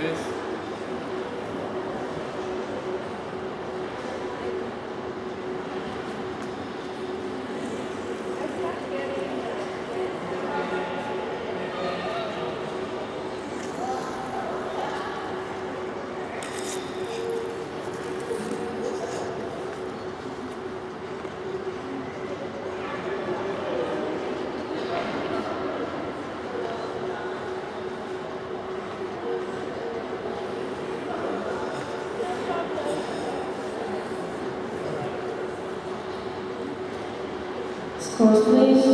ustedes. Scores, please.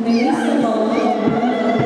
Melissa Ball